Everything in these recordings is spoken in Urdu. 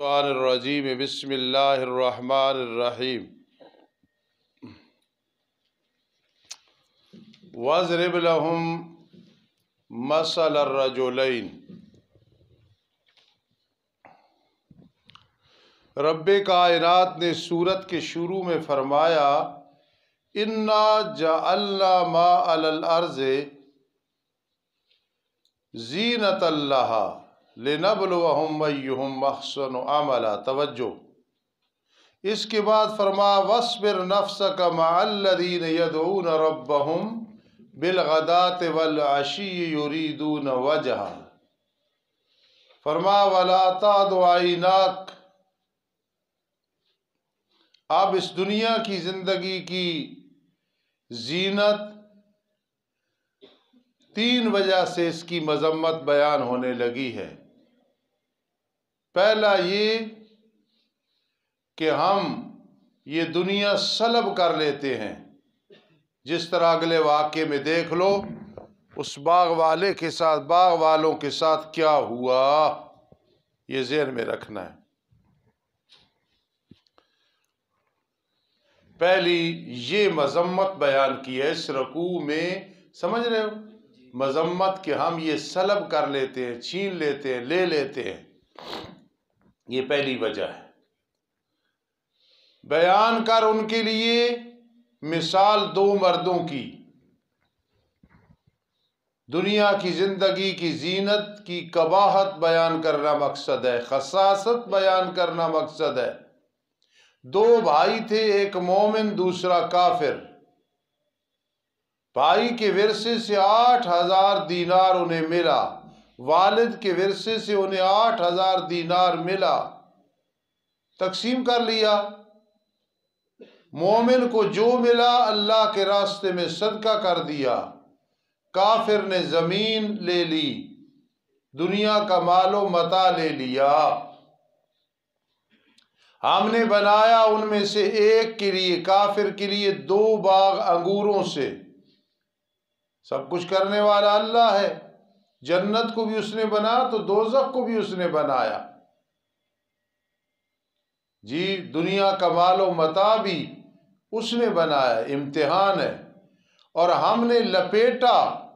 الشیطان الرجیم بسم اللہ الرحمن الرحیم وَضْرِبْ لَهُمْ مَثَلَ الرَّجُلَيْنِ. رب کائنات نے سورت کے شروع میں فرمایا، انا جعلنا ما علی الارض زینت اللہ لنبلوہم ایہم احسن عملا، توجہ۔ اس کے بعد فرما، وَاصْبِرْ نَفْسَكَ مَعَ الَّذِينَ يَدْعُونَ رَبَّهُمْ بِالْغَدَاةِ وَالْعَشِيِّ يُرِيدُونَ وَجْهَهُ فرما، وَلَا تَعْدُ عَيْنَاكَ اب اس دنیا کی زندگی کی زینت تین وجہ سے اس کی مذمت بیان ہونے لگی ہے۔ پہلا یہ کہ ہم یہ دنیا سلب کر لیتے ہیں۔ جس طرح اگلے واقعے میں دیکھ لو، اس باغ والے کے ساتھ، باغ والوں کے ساتھ کیا ہوا؟ یہ ذہن میں رکھنا ہے۔ پہلی یہ مذمت بیان کی ہے، اس رکوع میں، سمجھ رہے ہو؟ مذمت کہ ہم یہ سلب کر لیتے ہیں، چھین لیتے ہیں، لے لیتے ہیں۔ یہ پہلی وجہ ہے۔ بیان کر ان کے لیے مثال دو مردوں کی۔ دنیا کی زندگی کی زینت کی کباہت بیان کرنا مقصد ہے، خصاصت بیان کرنا مقصد ہے۔ دو بھائی تھے، ایک مومن، دوسرا کافر۔ بھائی کے ورثے سے آٹھ ہزار دینار انہیں ملا۔ والد کے ورثے سے انہیں آٹھ ہزار دینار ملا۔ تقسیم کر لیا۔ مومن کو جو ملا، اللہ کے راستے میں صدقہ کر دیا۔ کافر نے زمین لے لی، دنیا کا مال و متا لے لیا۔ ہم نے بنایا ان میں سے ایک کے لیے، کافر کے لیے دو باغ انگوروں سے۔ سب کچھ کرنے والا اللہ ہے۔ جنت کو بھی اس نے بنایا تو دوزخ کو بھی اس نے بنایا۔ جی دنیا کا مال و متا بھی اس نے بنایا، امتحان ہے۔ اور ہم نے لپیٹا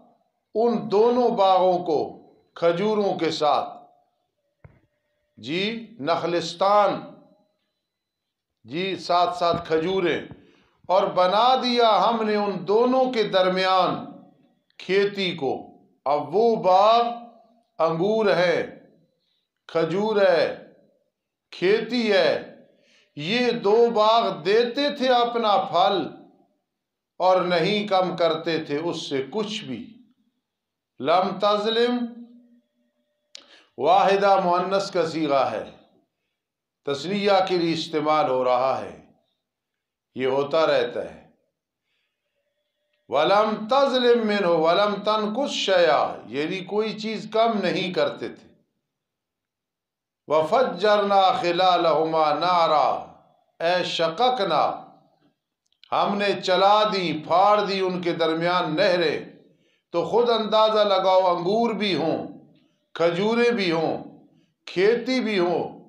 ان دونوں باغوں کو کھجوروں کے ساتھ۔ جی نخلستان۔ جی ساتھ ساتھ کھجوریں۔ اور بنا دیا ہم نے ان دونوں کے درمیان کھیتی کو۔ اب وہ باغ انگور ہے، کھجور ہے، کھیتی ہے۔ یہ دو باغ دیتے تھے اپنا پھل اور نہیں کم کرتے تھے اس سے کچھ بھی۔ لم تظلم، واحدہ مونس کا سیغہ ہے۔ تصنیہ کے لیے استعمال ہو رہا ہے۔ یہ ہوتا رہتا ہے۔ ولم تظلم من ہو ولم تن کچھ شیا یعنی کوئی چیز کم نہیں کرتے تھے۔ وفجرنا خلالہما نارا، اے شققنا، ہم نے چلا دی، پھاڑ دی ان کے درمیان نہریں۔ تو خود اندازہ لگاؤ، انگور بھی ہوں، کھجوریں بھی ہوں، کھیتی بھی ہوں،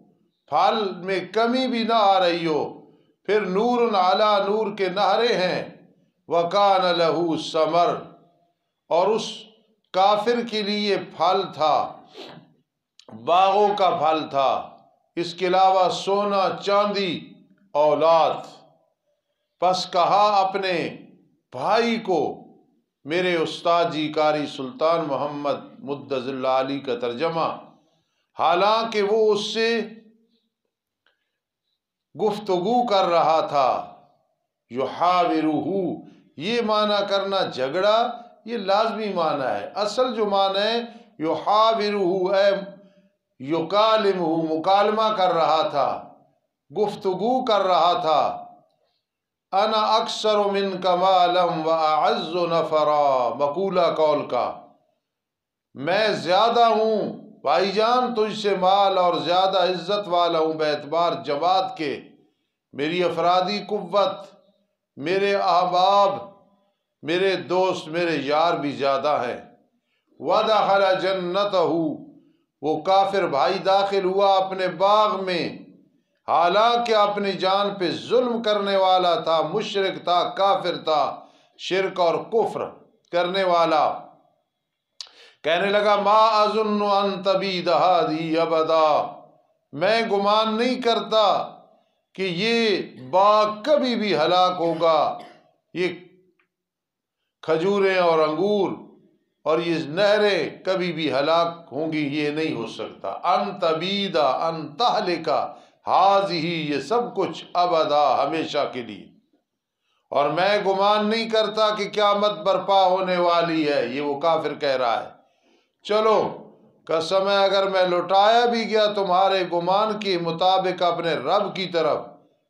پھل میں کمی بھی نہ آ رہی ہو۔ پھر نور علا نور کے نہرے ہیں۔ وکان لہو سمر۔ اور اس کافر کے لیے پھل تھا، باغوں کا پھل تھا۔ اس کے علاوہ سونا، چاندی، اولاد۔ پس کہا اپنے بھائی کو، میرے استاد جی کاری سلطان محمد مدض اللہ علی کا ترجمہ۔ حالانکہ وہ اس سے گفتگو کر رہا تھا۔ یحاورہو یہ معنی کرنا جھگڑا، یہ لازمی معنی ہے۔ اصل جو معنی ہے یحاورہو اے یکالمہو مکالمہ کر رہا تھا، گفتگو کر رہا تھا۔ انا اکثر من کمالم و اعز نفرا، مقولہ قول کا۔ میں زیادہ ہوں، بھائی جان، تجھ سے مال اور زیادہ عزت والا ہوں بے اعتبار جماعت کے۔ میری افرادی قوت میرے احباب، میرے دوست، میرے یار بھی زیادہ ہیں۔ وَدَخَلَ جَنَّتَهُ، وہ کافر بھائی داخل ہوا اپنے باغ میں۔ حالانکہ اپنی جان پہ ظلم کرنے والا تھا مشرق تھا، کافر تھا، شرک اور کفر کرنے والا۔ کہنے لگا، ما ازن ان تبی دہادی ابدا میں گمان نہیں کرتا کہ یہ باغ کبھی بھی ہلاک ہوگا۔ یہ کھجوریں اور انگور اور یہ نہریں کبھی بھی ہلاک ہوں گی، یہ نہیں ہو سکتا۔ ان تبیدہ ان تہلکا حاض ہی، یہ سب کچھ ابدا ہمیشہ کے لیے۔ اور میں گمان نہیں کرتا کہ قیامت برپا ہونے والی ہے، یہ وہ کافر کہہ رہا ہے۔ چلو قسم ہے اگر میں لٹایا بھی گیا تمہارے گمان کے مطابق اپنے رب کی طرف،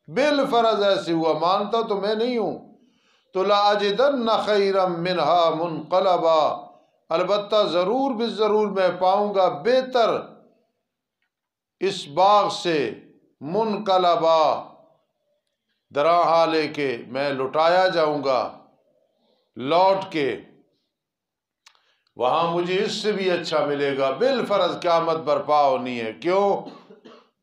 بال فرض ایسے ہوا، مانتا تو میں نہیں ہوں۔ تو لاجدن خیرم منہا منقلبا، البتہ ضرور بھی ضرور میں پاؤں گا بہتر اس باغ سے منقلبا۔ درا لے کے میں لٹایا جاؤں گا، لوٹ کے وہاں مجھے اس سے بھی اچھا ملے گا۔ بال فرض قیامت برپا ہونی ہے۔ کیوں؟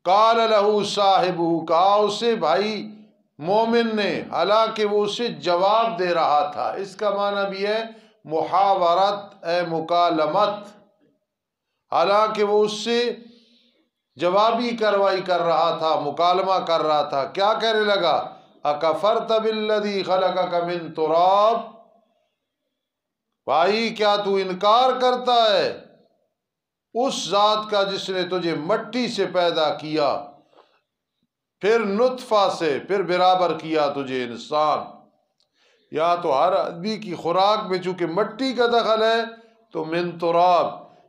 کال لہو صاحب کہا اسے، بھائی، مومن نے، حالانکہ وہ اسے جواب دے رہا تھا۔ اس کا معنی بھی ہے محاورت، اے مکالمت۔ حالانکہ وہ اس سے جوابی کاروائی کر رہا تھا، مکالمہ کر رہا تھا۔ کیا کہنے لگا؟ اکفر تب الدی خلق من تراب؟ بھائی، کیا تو انکار کرتا ہے؟ اس ذات کا جس نے تجھے مٹی سے پیدا کیا، پھر نطفہ سے، پھر برابر کیا تجھے انسان۔ یا تو ہر آدمی کی خوراک میں چونکہ مٹی کا دخل ہے، تو من تراب،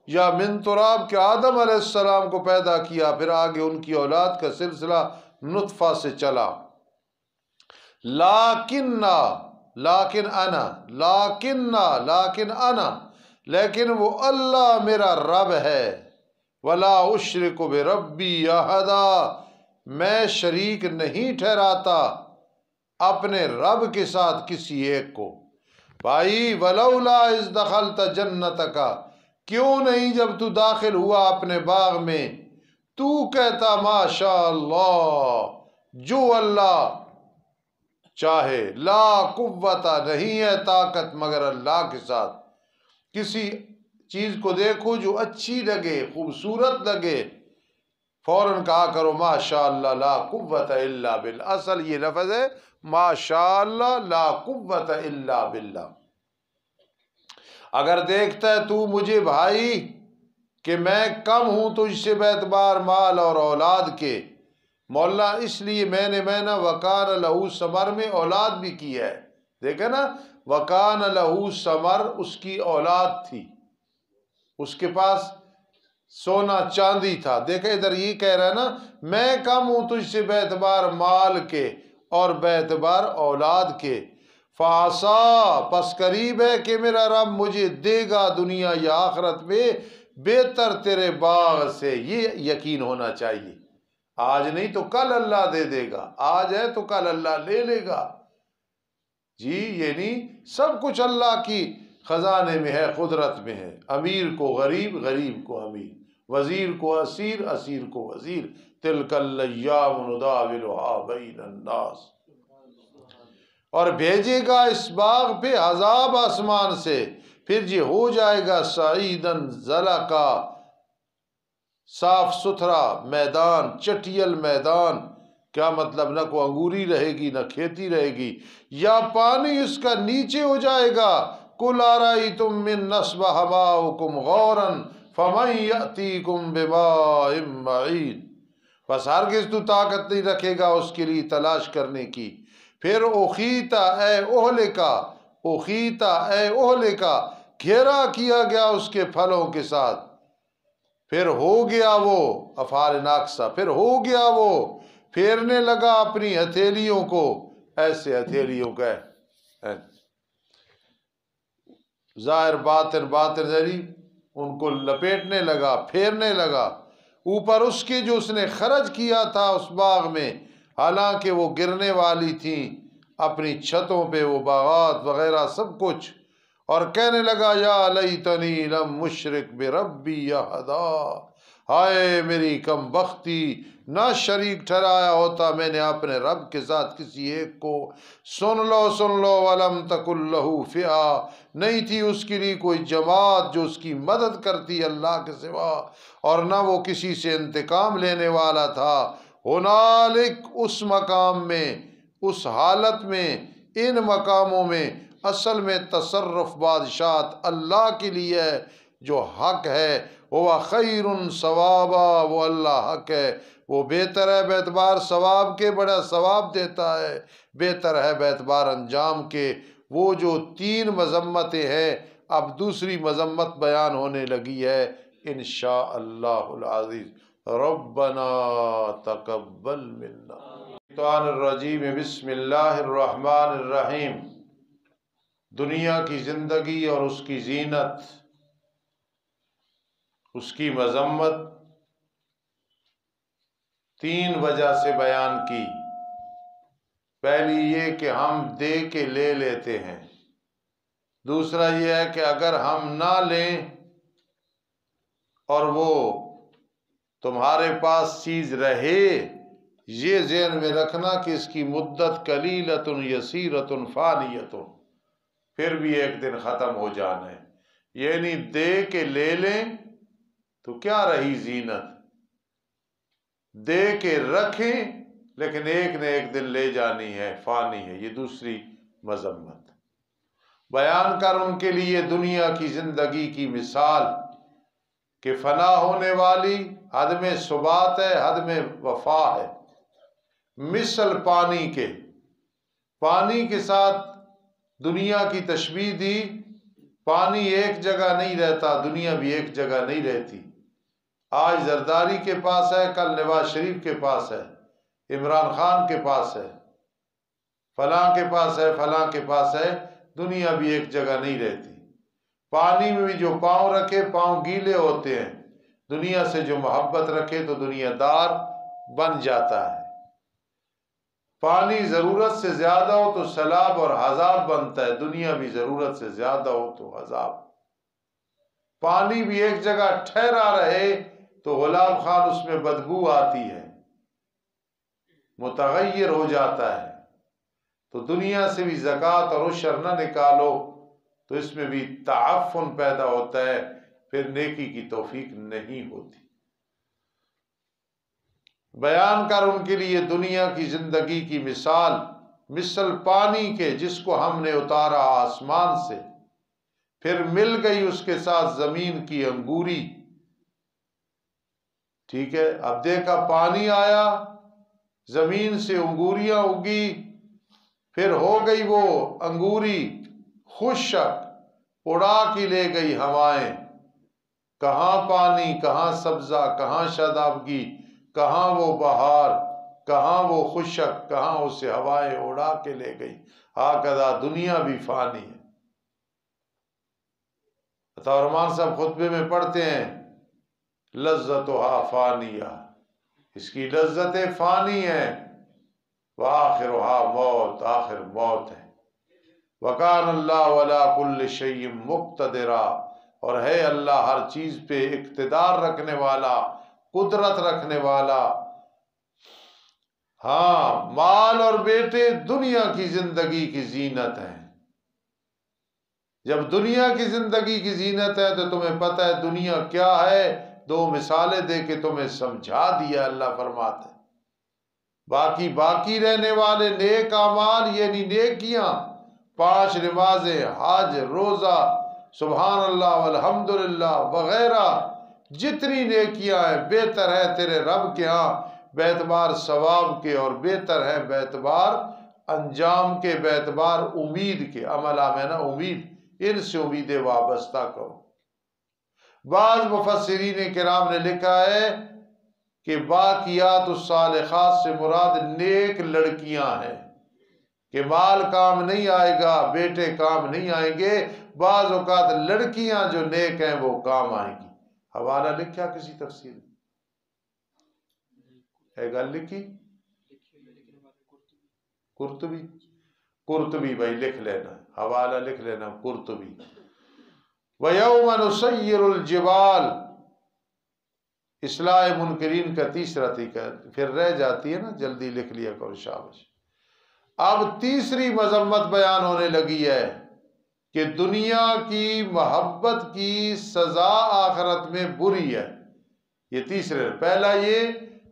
یا من تراب کے آدم علیہ السلام کو پیدا کیا، پھر آگے ان کی اولاد کا سلسلہ نطفہ سے چلا۔ لاکن لاکن انا، لاکن لاکن انا، لیکن وہ اللہ میرا رب ہے۔ ولا اشرک بے ربی احدا میں شریک نہیں ٹھہراتا اپنے رب کے ساتھ کسی ایک کو۔ بھائی، ولولا اس دخلت جنت کا کیوں نہیں جب تو داخل ہوا اپنے باغ میں؟ تو کہتا ماشاء اللہ جو اللہ چاہے، لا قوت نہیں ہے طاقت مگر اللہ کے ساتھ۔ کسی چیز کو دیکھو جو اچھی لگے، خوبصورت لگے، فوراً کہا کرو ماشاء اللہ لا قوت الا باللہ۔ اصل یہ لفظ ہے ماشاء اللہ لا قوت الا باللہ۔ اگر دیکھتا ہے تو مجھے بھائی کہ میں کم ہوں تو اس سے بیتبار مال اور اولاد کے مولا، اس لیے میں نے، میں نا وکان لہو سمر میں اولاد بھی کی ہے۔ دیکھے نا وکان لہو سمر اس کی اولاد تھی۔ اس کے پاس سونا چاندی تھا۔ دیکھے ادھر یہ کہہ رہا ہے نا، میں کم ہوں تجھ سے بیتبار مال کے اور بیتبار اولاد کے۔ فاسا پس قریب ہے کہ میرا رب مجھے دے گا دنیا یا آخرت میں، بہتر تیرے باغ سے۔ یہ یقین ہونا چاہیے۔ آج نہیں تو کل اللہ دے دے گا، آج ہے تو کل اللہ لے لے گا۔ جی یعنی سب کچھ اللہ کی خزانے میں ہے، قدرت میں ہے۔ امیر کو غریب غریب کو امیر۔ وزیر کو اسیر اسیر کو وزیر۔ بین الناس۔ اور بھیجے گا اس باغ پہ عذاب آسمان سے۔ پھر جی ہو جائے گا سعیدن زلا کا صاف ستھرا میدان، چٹیل میدان، کیا مطلب نہ کو انگوری رہے گی، نہ کھیتی رہے گی، یا پانی اس کا نیچے ہو جائے گا؟ کل آرائی تم من نصب ہماؤکم غورن فمن یأتیکم بماء معید بس ہرگز تو طاقت نہیں رکھے گا اس کے لیے تلاش کرنے کی۔ پھر اوخیتا اے اہلے کا اوخیتا اے اہلے کا، گھیرا کیا گیا اس کے پھلوں کے ساتھ۔ پھر ہو گیا وہ افعال ناقصہ پھر ہو گیا وہ۔ پھیرنے لگا اپنی ہتھیلیوں کو۔ ایسے ہتھیلیوں کا ہاں۔ ظاہر باطن باطن ذری ان کو لپیٹنے لگا، پھیرنے لگا۔ اوپر اس کی جو اس نے خرچ کیا تھا اس باغ میں، حالانکہ وہ گرنے والی تھیں، اپنی چھتوں پہ وہ باغات وغیرہ سب کچھ۔ اور کہنے لگا، یا لیتنی لم مشرق بے ربی یا ہائے میری کم بختی، نہ شریک ٹھہرایا ہوتا میں نے اپنے رب کے ساتھ کسی ایک کو، سن لو سن لو، ولم تک اللہ فیا نہیں تھی اس کے لیے کوئی جماعت جو اس کی مدد کرتی اللہ کے سوا، اور نہ وہ کسی سے انتقام لینے والا تھا، ہنالک اس مقام میں، اس حالت میں، ان مقاموں میں اصل میں تصرف بادشاہت اللہ کے لیے جو حق ہے وہ خیر ثوابا، وہ اللہ حق ہے۔ وہ بہتر ہے بیتبار ثواب کے، بڑا ثواب دیتا ہے۔ بہتر ہے بیتبار انجام کے۔ وہ جو تین مذمتیں ہیں، اب دوسری مذمت بیان ہونے لگی ہے۔ انشاءاللہ العزیز۔ ربنا تقبل منا۔ الرجیم، بسم اللہ الرحمن الرحیم۔ دنیا کی زندگی اور اس کی زینت، اس کی مذمت تین وجہ سے بیان کی۔ پہلی یہ کہ ہم دے کے لے لیتے ہیں۔ دوسرا یہ ہے کہ اگر ہم نہ لیں اور وہ تمہارے پاس چیز رہے، یہ ذہن میں رکھنا کہ اس کی مدت کلیلت یسیرت فانیت پھر بھی ایک دن ختم ہو جانا ہے۔ یعنی دے کے لے لیں تو کیا رہی زینت؟ دے کے رکھیں لیکن ایک نے ایک دن لے جانی ہے، فانی ہے۔ یہ دوسری مذمت۔ بیان کر ان کے لیے دنیا کی زندگی کی مثال کہ فنا ہونے والی حد میں ثبات ہے، حد میں وفا ہے۔ مثل پانی کے پانی کے ساتھ دنیا کی تشبیح دی، پانی ایک جگہ نہیں رہتا، دنیا بھی ایک جگہ نہیں رہتی۔ آج زرداری کے پاس ہے، کل نواز شریف کے پاس ہے، عمران خان کے پاس ہے۔ فلاں کے پاس ہے، فلاں کے پاس ہے، دنیا بھی ایک جگہ نہیں رہتی۔ پانی میں بھی جو پاؤں رکھے، پاؤں گیلے ہوتے ہیں۔ دنیا سے جو محبت رکھے تو دنیا دار بن جاتا ہے۔ پانی ضرورت سے زیادہ ہو تو سیلاب اور عذاب بنتا ہے، دنیا بھی ضرورت سے زیادہ ہو تو عذاب۔ پانی بھی ایک جگہ ٹھہرا رہے تو غلام خان اس میں بدبو آتی ہے، متغیر ہو جاتا ہے۔ تو دنیا سے بھی زکوٰۃ اور عشر نہ نکالو تو اس میں بھی تعفن پیدا ہوتا ہے، پھر نیکی کی توفیق نہیں ہوتی۔ بیان کر ان کے لیے دنیا کی زندگی کی مثال، مثل پانی کے جس کو ہم نے اتارا آسمان سے۔ پھر مل گئی اس کے ساتھ زمین کی انگوری۔ ٹھیک ہے، اب دیکھا پانی آیا، زمین سے انگوریاں اگی، پھر ہو گئی وہ انگوری، خوشک، اڑا کی لے گئی ہوائیں۔ کہاں پانی، کہاں سبزہ، کہاں شادابگی کہاں وہ بہار، کہاں وہ خوشک کہاں اسے ہوائیں اڑا کے لے گئی آ دنیا بھی فانی ہے۔ رحمان صاحب خطبے میں پڑھتے ہیں لذت و فانیہ۔ اس کی لذت فانی ہے وہ آخر موت آخر موت ہے۔ وکان اللہ ولا کل شیم مقتدرا۔ اور ہے اللہ ہر چیز پہ اقتدار رکھنے والا۔ قدرت رکھنے والا۔ ہاں مال اور بیٹے دنیا کی زندگی کی زینت ہے جب دنیا کی زندگی کی زینت ہے تو تمہیں پتہ ہے دنیا کیا ہے۔ دو مثالیں دے کے تمہیں سمجھا دیا اللہ فرماتے باقی باقی رہنے والے نیک اعمال یعنی نیکیاں، پانچ نمازیں، حج، روزہ، سبحان اللہ والحمدللہ وغیرہ۔ جتنی نیکیاں ہیں، بہتر ہے تیرے رب کے ہاں۔ بیتبار ثواب کے اور بہتر ہے بیتبار انجام کے بیتبار امید کے۔ عمل آمینہ امید۔ ان سے امیدیں وابستہ کرو۔ بعض مفسرین کرام نے لکھا ہے کہ باقیات الصالحات سے مراد نیک لڑکیاں ہیں۔ کہ مال کام نہیں آئے گا، بیٹے کام نہیں آئیں گے۔ بعض اوقات لڑکیاں جو نیک ہیں، وہ کام آئیں گی۔ حوالہ لکھا کسی تفصیل ہے گل لکھی؟ کرتبی کرتبی بھائی لکھ لینا، حوالہ لکھ لینا کرتبی وَيَوْمَ نُسَيِّرُ الْجِبَالِ۔ اصلاح منکرین کا تیسرا طریقہ، پھر رہ جاتی ہے نا، جلدی لکھ لیا کرو شابش۔ اب تیسری مذمت بیان ہونے لگی ہے۔ کہ دنیا کی محبت کی سزا آخرت میں بری ہے۔ یہ تیسرے، پہلا یہ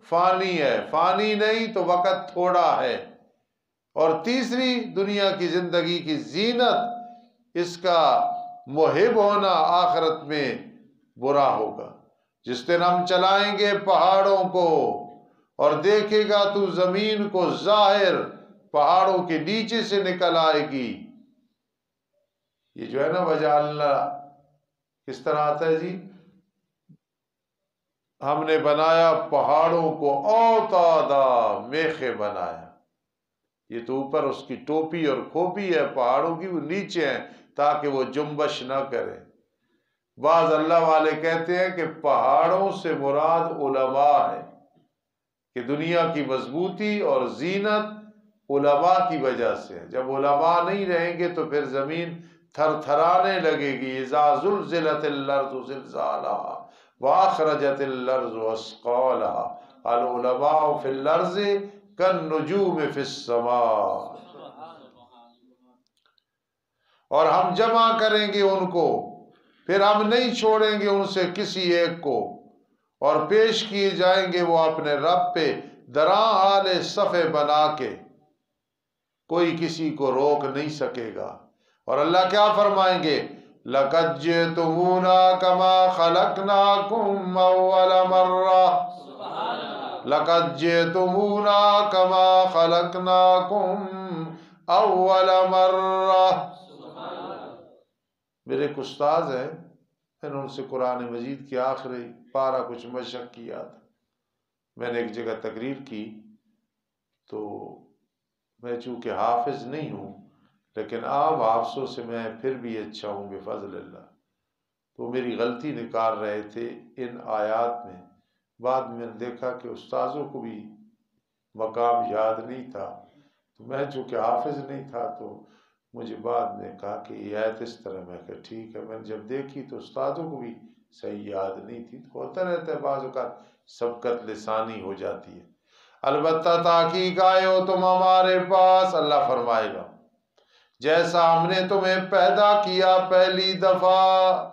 فانی ہے۔ فانی نہیں تو وقت تھوڑا ہے۔ اور تیسری، دنیا کی زندگی کی زینت، اس کا محب ہونا آخرت میں برا ہوگا۔ جس دن ہم چلائیں گے پہاڑوں کو اور دیکھے گا تو زمین کو ظاہر پہاڑوں کے نیچے سے نکل آئے گی۔ یہ جو ہے نا وجہ اللہ کس طرح آتا ہے جی؟ ہم نے بنایا پہاڑوں کو اوتادا میخے بنایا۔ یہ تو اوپر اس کی ٹوپی اور کھوپی ہے، پہاڑوں کی وہ نیچے ہیں تاکہ وہ جنبش نہ کرے بعض اللہ والے کہتے ہیں کہ پہاڑوں سے مراد علماء ہے کہ دنیا کی مضبوطی اور زینت علماء کی وجہ سے جب علماء نہیں رہیں گے تو پھر زمین تھر تھرانے لگے گی، اذا زلزلت الارض زلزالها واخرجت الارض اسقالها العلماء فی الارض كالنجوم فی السماء۔ اور ہم جمع کریں گے ان کو، پھر ہم نہیں چھوڑیں گے ان سے کسی ایک کو۔ اور پیش کیے جائیں گے وہ اپنے رب پہ دراں حال صفے بنا کے۔ کوئی کسی کو روک نہیں سکے گا۔ اور اللہ کیا فرمائیں گے؟ لَقَدْ جِئْتُمُونَا كَمَا خَلَقْنَاكُمْ أَوَّلَ مَرَّةٍ. لَقَدْ جِئْتُمُونَا كَمَا خَلَقْنَاكُمْ أَوَّلَ مَرَّةٍ. میرے ایک استاذ ہیں میں نے ان سے قرآن مجید کی آخری پارا کچھ مشق کیا تھا میں نے ایک جگہ تقریر کی تو میں چونکہ حافظ نہیں ہوں لیکن آپ حافظوں سے میں پھر بھی اچھا ہوں بفضل اللہ۔ تو میری غلطی نکال رہے تھے ان آیات میں۔ بعد میں نے دیکھا کہ استاذوں کو بھی مقام یاد نہیں تھا۔ تو میں چونکہ حافظ نہیں تھا تو مجھے بعد میں کہا کہ یہ آیت اس طرح۔ میں کہ ٹھیک ہے۔ میں نے جب دیکھی تو استاذوں کو بھی صحیح یاد نہیں تھی۔ تو ہوتا رہتا ہے بعض اوقات سبقت لسانی ہو جاتی ہے۔ البتہ تاکہ آئے ہو تم ہمارے پاس۔ اللہ فرمائے گا۔ جیسا ہم نے تمہیں پیدا کیا پہلی دفعہ۔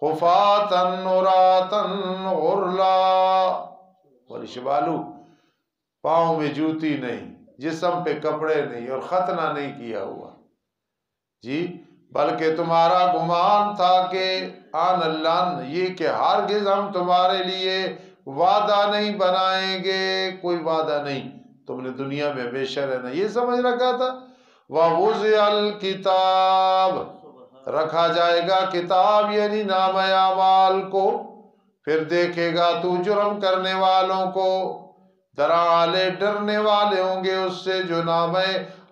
خفاتن نوراتن غرلا بولی شبالو پاؤں میں جوتی نہیں، جسم پہ کپڑے نہیں اور ختنہ نہیں کیا ہوا۔ جی بلکہ تمہارا گمان تھا کہ آن اللہ، یہ کہ ہرگز ہم تمہارے لیے وعدہ نہیں بنائیں گے۔ کوئی وعدہ نہیں، تم نے دنیا میں ہمیشہ رہنا یہ سمجھ رکھا تھا۔ وَوُزِعَ الْكِتَابِ۔ رکھا جائے گا کتاب یعنی نام اعمال کو۔ پھر دیکھے گا تو جرم کرنے والوں کو۔ درالے ڈرنے والے ہوں گے اس سے جو نام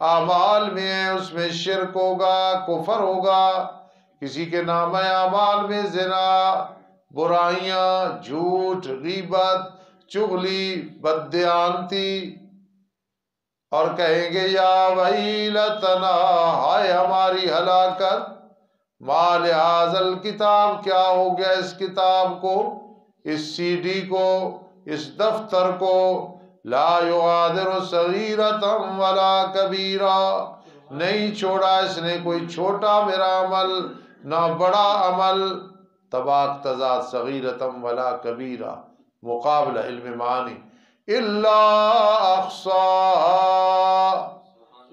اعمال میں ہے اس میں شرک ہوگا، کفر ہوگا۔ کسی کے نام اعمال میں زنا، برائیاں، جھوٹ، غیبت، چغلی بدیانتی اور کہیں گے، یا ویلتنا، ہائے ہماری ہلاکت، مال حاضل کتاب، کیا ہو گیا اس کتاب کو، اس سی ڈی کو، اس دفتر کو؟ لا یغادر صغیرتم ولا کبیرہ نہیں چھوڑا اس نے کوئی چھوٹا میرا عمل، نہ بڑا عمل۔ تباک تضاد صغیرتم ولا کبیرہ مقابلہ علم معنی۔ اللہ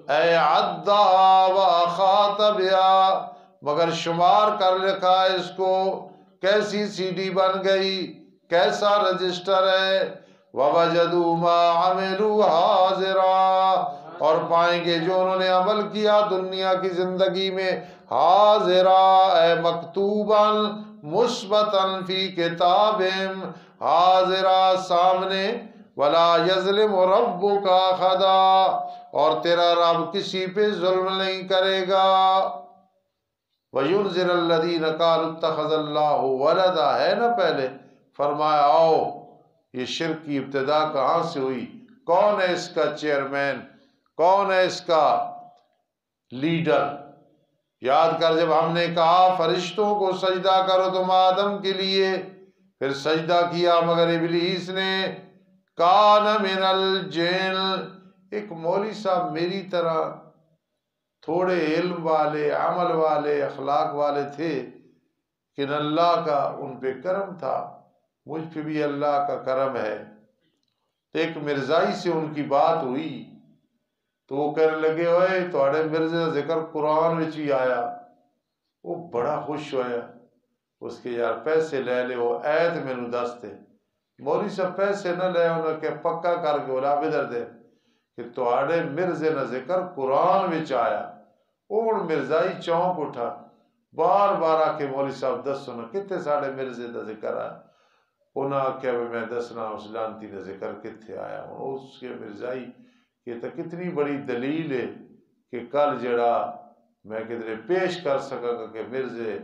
اے عدہ و خاطبیا مگر شمار کر لکھا اس کو۔ کیسی سی ڈی بن گئی، کیسا رجسٹر ہے؟ وَوَجَدُوا مَا عَمِلُوا حَاضِرًا۔ اور پائیں گے جو انہوں نے عمل کیا دنیا کی زندگی میں حاضرہ اے مکتوباً مثبتاً فی کتابم حاضرہ سامنے ولا یظلم رب کا خدا اور تیرا رب کسی پہ ظلم نہیں کرے گا۔ وَيُنزِرَ الَّذِينَ قَالُوا اتَّخَذَ اللَّهُ وَلَدًا۔ ہے نا پہلے، فرمایا، آؤ، یہ شرک کی ابتدا کہاں سے ہوئی؟ کون ہے اس کا چیئرمین؟ کون ہے اس کا لیڈر؟ یاد کر، جب ہم نے کہا، فرشتوں کو سجدہ کرو تم آدم کے لیے، پھر سجدہ کیا مگر ابلیس نے؟ کان من الجن۔ ایک مولوی صاحب میری طرح تھوڑے علم والے، عمل والے، اخلاق والے تھے کہ اللہ کا ان پہ کرم تھا، مجھ پہ بھی اللہ کا کرم ہے۔ ایک مرزائی سے ان کی بات ہوئی، تو وہ کہنے لگے ہوئے تھوڑے مرزے ذکر قرآن میں بھی آیا۔ وہ بڑا خوش ہویا، اس کے یار پیسے لے لے، وہ ایت میں نو دستے مولی صاحب پیسے نہ لے انہوں کہ پکا کر کے اولا بدر دے کہ تھوڑے مرزے نہ ذکر قرآن میں آیا اون مرزائی چونک اٹھا بار بار آ کے مولی صاحب دس سنا کتے ساڑے مرزے دا ذکر آیا انہاں کیا میں دسنا اس لانتی نے ذکر کتے آیا اس کے مرزائی کہ تا کتنی بڑی دلیل ہے کہ کل جڑا میں کدھر پیش کر سکا کہ مرزے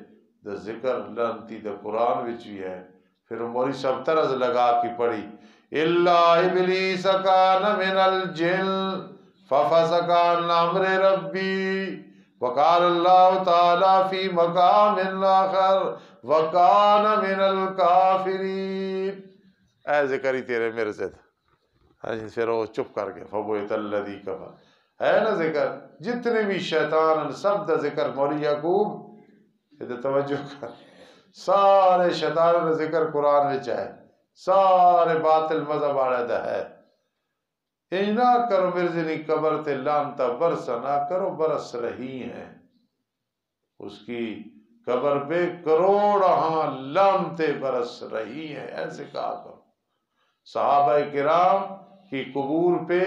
دا ذکر لانتی دا قرآن وچ بھی ہے پھر مولی صاحب طرز لگا کی پڑھی اللہ ابلیس کان من الجن ففسکان امر ربی وقال اللہ تعالی فی مقام آخر وکان من الکافرین۔ اے ذکر ہی تیرے میرے سے تھا پھر وہ چپ کر کے فبویت اللہ دی کفر۔ ہے نا ذکر؟ جتنے بھی شیطان سب دا ذکر مولی یعقوب، یہ توجہ کر۔ سارے شیطان دا ذکر قرآن میں چاہے سارے باطل مذہب آڑے دا ہے۔ اینا کرو مرزنی قبر تے لانتا برسا، نہ کرو برس رہی ہیں۔ اس کی قبر پہ کروڑ ہاں لانتے برس رہی ہیں۔ ایسے کہا کرو۔ صحابہ کرام کی قبور پہ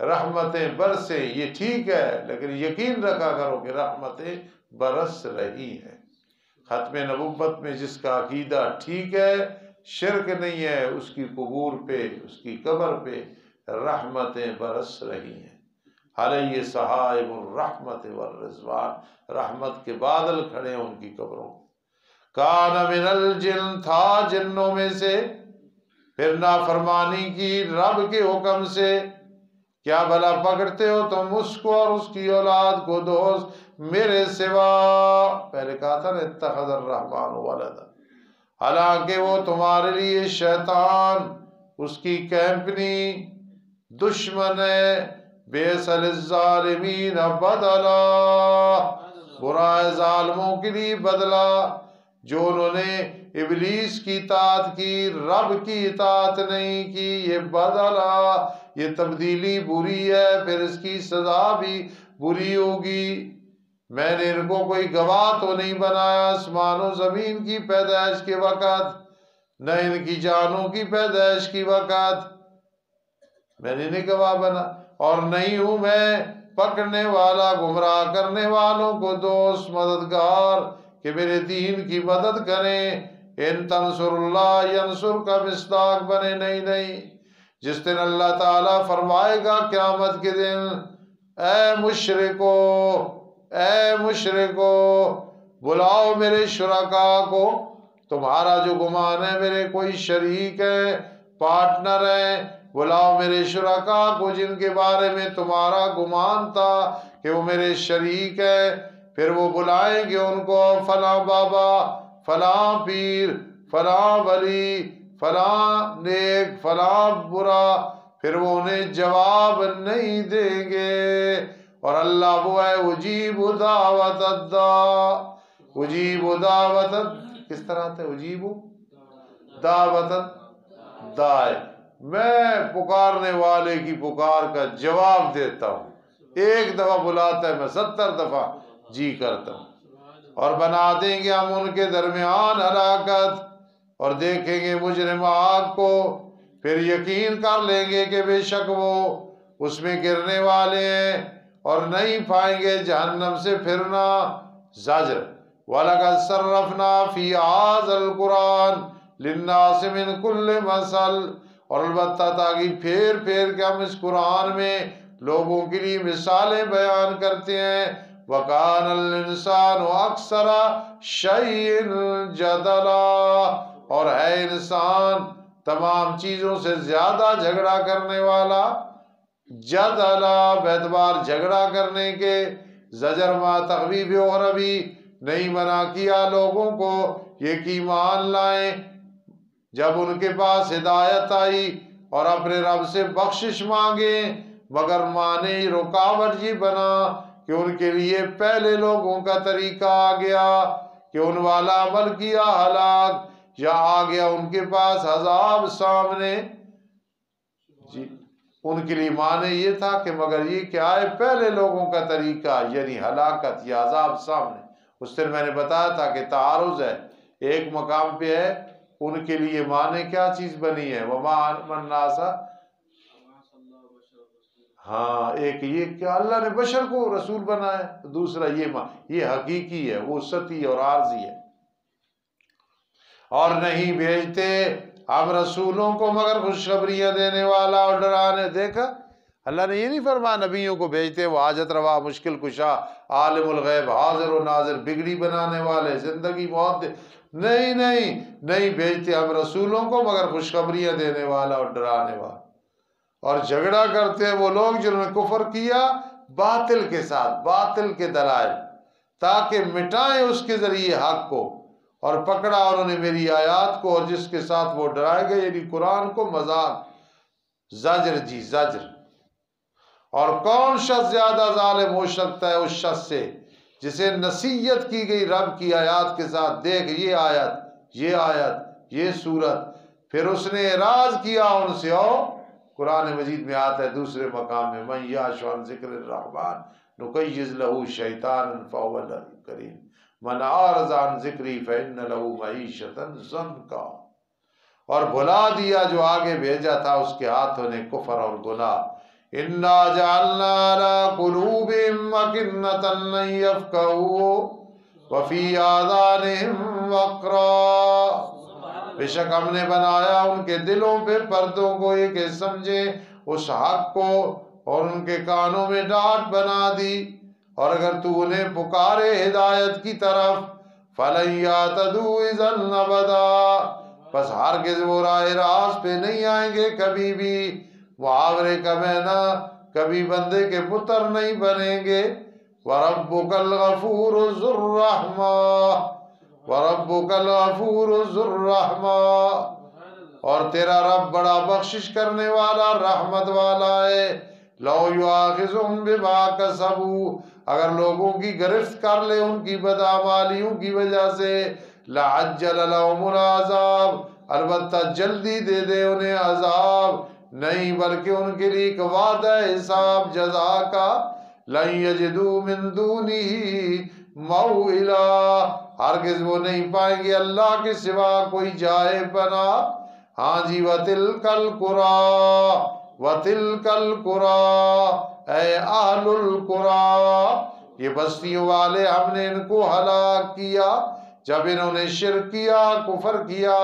رحمتیں برسیں، یہ ٹھیک ہے، لیکن یقین رکھا کرو کہ رحمتیں برس رہی ہیں۔ ختم نبوت میں جس کا عقیدہ ٹھیک ہے، شرک نہیں ہے، اس کی قبور پہ، اس کی قبر پہ رحمتیں برس رہی ہیں۔ علیہ صحائب الرحمت والرضوان، رحمت کے بادل کھڑے ہیں ان کی قبروں کان من الجن، تھا جنوں میں سے۔ پھر نافرمانی کی رب کے حکم سے۔ کیا بھلا پکڑتے ہو تم اس کو اور اس کی اولاد کو دوست میرے سوا؟ پہلے کہا تھا نا، اتخذ الرحمن والدہ حالانکہ وہ تمہارے لیے شیطان، اس کی کیمپنی دشمن ہے۔ بیسل الظالمین بدلا۔ برائے ظالموں کے لیے بدلا۔ جو انہوں نے ابلیس کی اطاعت کی، رب کی اطاعت نہیں کی، یہ بدلا۔ یہ تبدیلی بری ہے، پھر اس کی سزا بھی بری ہوگی۔ میں نے ان کو کوئی گواہ تو نہیں بنایا، آسمان و زمین کی پیدائش کے وقت، نہ ان کی جانوں کی پیدائش کی وقت۔ میں نے نہیں گواہ بنا، اور نہیں ہوں میں پکڑنے والا، گمراہ کرنے والوں کو دوست، مددگار کہ میرے دین کی مدد کریں۔ ان تنصر اللہ ینصر کا مستاق بنے، نہیں نہیں۔ جس دن اللہ تعالیٰ فرمائے گا قیامت کے دن، اے مشرکو اے مشرکو، بلاؤ میرے شرکا کو، تمہارا جو گمان ہے میرے کوئی شریک ہے، پارٹنر ہے، بلاؤ میرے شرکا کو جن کے بارے میں تمہارا گمان تھا کہ وہ میرے شریک ہے، پھر وہ بلائیں گے ان کو، فلاں بابا، فلاں پیر، فلاں ولی فلاں نیک فلاں برا، پھر وہ انہیں جواب نہیں دیں گے۔ اور اللہ وہ ہے اجیب دعوت الدا اجیب دعوت کس طرح تھے اجیب دعوت دائے میں پکارنے والے کی پکار کا جواب دیتا ہوں۔ ایک دفعہ بلاتا ہے، میں ستر دفعہ جی کرتا ہوں۔ اور بنا دیں گے ہم ان کے درمیان ہلاکت۔ اور دیکھیں گے مجرم آگ کو، پھر یقین کر لیں گے کہ بے شک وہ اس میں گرنے والے ہیں اور نہیں پائیں گے جہنم سے پھرنا زجر۔ وَلَقَدْ صَرَّفْنَا فِي عَازَ الْقُرْآنِ لِلنَّاسِ مِنْ كُلِّ مَسَلْ اور البتہ تاکہ پھر پھر کہ ہم اس قرآن میں لوگوں کے لیے مثالیں بیان کرتے ہیں۔ وَقَانَ الْإِنسَانُ أَكْسَرَ شَيْءٍ جَدَلًا۔ اور ہے انسان، تمام چیزوں سے زیادہ جھگڑا کرنے والا، جد اللہ بیدبار جھگڑا کرنے کے زجر ما تغویب اخروی نہیں منع کیا لوگوں کو، یہ کی مان لائیں۔ جب ان کے پاس ہدایت آئی اور اپنے رب سے بخشش مانگے مگر مانے رکاوٹ جی بنا کہ ان کے لیے پہلے لوگوں کا طریقہ آ گیا، کہ ان والا عمل کیا، ہلاک یا آ گیا ان کے پاس عذاب سامنے؟ جی ان کے لیے معنی یہ تھا کہ مگر یہ کیا ہے پہلے لوگوں کا طریقہ یعنی ہلاکت یا عذاب سامنے۔ اس دن میں نے بتایا تھا کہ تعارض ہے، ایک مقام پہ ہے، ان کے لیے معنی کیا چیز بنی ہے؟ وما من ہاں ایک یہ کہ اللہ نے بشر کو رسول بنایا، دوسرا یہ ماں یہ حقیقی ہے، وہ ستی اور عارضی ہے۔ اور نہیں بھیجتے۔ ہم رسولوں کو مگر خوشخبریاں دینے والا اور ڈرانے، دیکھا؟ اللہ نے یہ نہیں فرما نبیوں کو بھیجتے، وہ حاجت روا، مشکل کشا، عالم الغیب، حاضر و ناظر، بگڑی بنانے والے، زندگی موت۔ دے نہیں نہیں نہیں بھیجتے۔ ہم رسولوں کو مگر خوشخبریاں دینے والا اور ڈرانے والا۔ اور جھگڑا کرتے وہ لوگ جنہوں نے کفر کیا باطل کے ساتھ، باطل کے دلائل، تاکہ مٹائیں اس کے ذریعے حق کو۔ اور پکڑا انہوں نے میری آیات کو اور جس کے ساتھ وہ ڈرائے گئے یعنی قرآن کو مذاق زجر جی زجر۔ اور کون شخص زیادہ ظالم ہو سکتا ہے اس شخص سے جسے نصیحت کی گئی رب کی آیات کے ساتھ؟ دیکھ، یہ آیت یہ آیت، یہ صورت پھر اس نے اعراض کیا ان سے، او، قرآن مجید میں آتا ہے، دوسرے مقام میں، من یاشوان ذکر الرحمن نقیز لہو شیطان فاول کریم من آرز عن ذکری فإن لہو معیشتا زنکا اور بھلا دیا جو آگے بھیجا تھا، اس کے ہاتھوں نے کفر اور گناہ۔ انا جعلنا على قلوبهم مكنة لن يفقهوا وفي آذانهم وقرا۔ بے شک ہم نے بنایا ان کے دلوں پہ پردوں کو، یہ کہ سمجھے، اس حق کو اور ان کے کانوں میں ڈانٹ بنا دی۔ اور اگر تو انہیں پکارے ہدایت کی طرف، فَلَن يَعْتَدُوا اِذَنْ نَبَدَا پس ہرگز وہ راہ راست پہ نہیں آئیں گے کبھی بھی۔ محاورے کا مہنا کبھی بندے کے پتر نہیں بنیں گے۔ وَرَبُّكَ الْغَفُورُ ذُو الرَّحْمَةِ وَرَبُّكَ الْغَفُورُ ذُو الرَّحْمَةِ اور تیرا رب بڑا بخشش کرنے والا، رحمت والا ہے۔ لو یواخذهم بما کسبوا اگر لوگوں کی گرفت کر لے ان کی بدعمالیوں کی وجہ سے، لعجل لهم العذاب۔ البتہ جلدی دے دے انہیں عذاب۔ نہیں، بلکہ ان کے لیے ایک وعدہ حساب جزا کا۔ لن یجدو من دونی موئلہ ہرگز وہ نہیں پائیں گے اللہ کے سوا کوئی جائے پنا۔ ہاں جی وَتِلْكَ الْقُرَى۔ وَتِلْكَ الْقُرَى۔ اے اہل القرى یہ بستیوں والے ہم نے ان کو ہلاک کیا۔ جب انہوں نے شرک کیا، کفر کیا،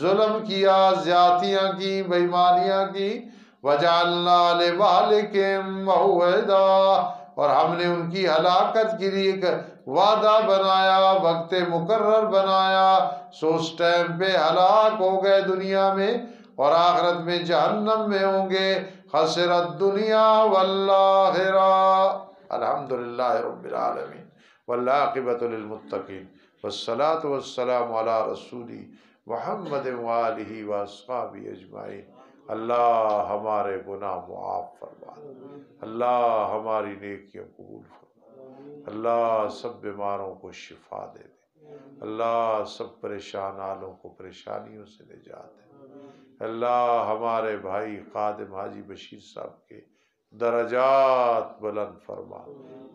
ظلم کیا زیادتیاں کی بیمانیاں کی، وَجَعَلْنَا لِبَالِكِمْ مَحُوِدًا اور ہم نے ان کی ہلاکت کے لیے ایک وعدہ بنایا، وقت مقرر بنایا۔ سو اس ٹائم پہ ہلاک ہو گئے دنیا میں، اور آخرت میں جہنم میں ہوں گے۔ خسرت دنیا والآخرہ الحمدللہ رب العالمین. والعاقبت للمتقین. والصلاة والسلام علی رسولی محمد وآلہ واصحابہ اجمعین. اللہ ہمارے گناہ معاف فرما اللہ ہماری نیکیوں قبول فرما اللہ سب بیماروں کو شفا دے دے. اللہ سب پریشان آلوں کو پریشانیوں سے نجات دے. اللہ ہمارے بھائی خادم حاجی بشیر صاحب کے درجات بلند فرما۔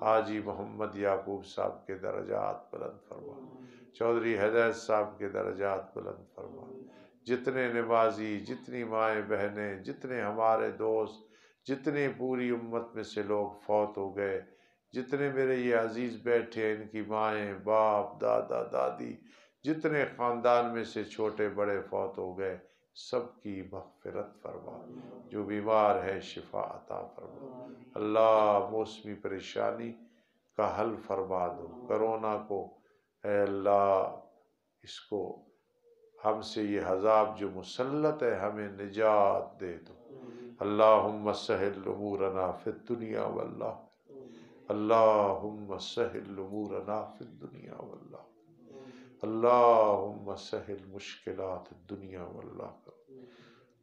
حاجی محمد یعقوب صاحب کے درجات بلند فرما۔ چودھری ہدایت صاحب کے درجات بلند فرما۔ جتنے نمازی جتنی مائیں بہنیں، جتنے ہمارے دوست جتنے پوری امت میں سے لوگ فوت ہو گئے، جتنے میرے یہ عزیز بیٹھے ان کی مائیں، باپ، دادا، دادی، جتنے خاندان میں سے چھوٹے بڑے فوت ہو گئے سب کی مغفرت فرما۔ جو بیمار ہے شفا عطا فرما۔ اللہ موسمی پریشانی کا حل فرما دو۔ کرونا کو، اے اللہ، اس کو ہم سے یہ حذاب جو مسلط ہے، ہمیں نجات دے دو۔ اللہم سہل امورنا فی الدنیا واللہ۔ اللہم سہل امورنا فی الدنیا واللہ۔ اللہم سہل مشکلات الدنیا والآخرہ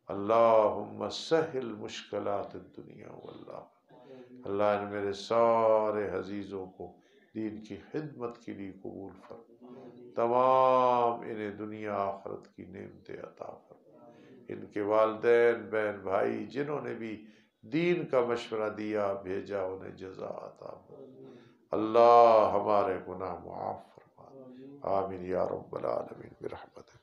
اللہم سہل مشکلات الدنیا والآخرہ اللہ نے میرے سارے عزیزوں کو دین کی خدمت کے لیے قبول فرما تمام انہیں دنیا آخرت کی نعمت عطا فرما ان کے والدین، بہن، بھائی، جنہوں نے بھی دین کا مشورہ دیا، بھیجا، انہیں جزا عطا فرما اللہ ہمارے گناہ معاف آمین یا رب العالمین برحمتک۔